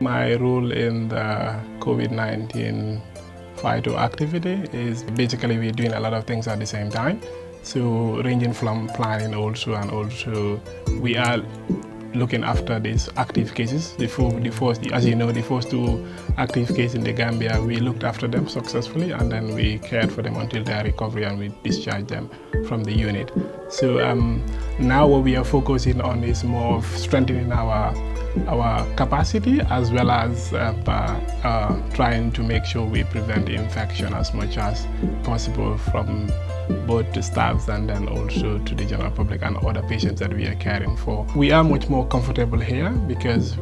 My role in the COVID-19 phyto activity is basically we're doing a lot of things at the same time. So ranging from planning also and also we are looking after these active cases. The, four, the first, as you know, the first two active cases in the Gambia, we looked after them successfully and then we cared for them until their recovery and we discharged them from the unit. So um, now what we are focusing on is more of strengthening our our capacity as well as uh, uh, trying to make sure we prevent the infection as much as possible from both to staffs and then also to the general public and other patients that we are caring for. We are much more comfortable here because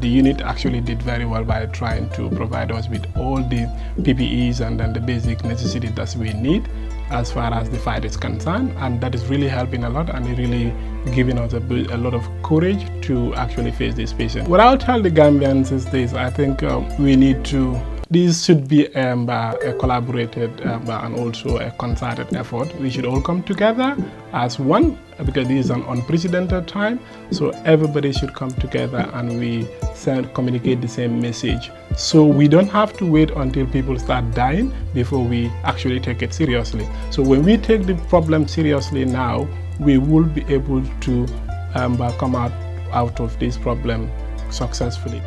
the unit actually did very well by trying to provide us with all the PPEs and then the basic necessities that we need as far as the fight is concerned and that is really helping a lot and really giving us a, a lot of courage to actually face this patient. What I'll tell the Gambians is this, I think uh, we need to this should be um, a collaborated um, and also a concerted effort. We should all come together as one because this is an unprecedented time. So everybody should come together and we send, communicate the same message. So we don't have to wait until people start dying before we actually take it seriously. So when we take the problem seriously now, we will be able to um, come out, out of this problem successfully.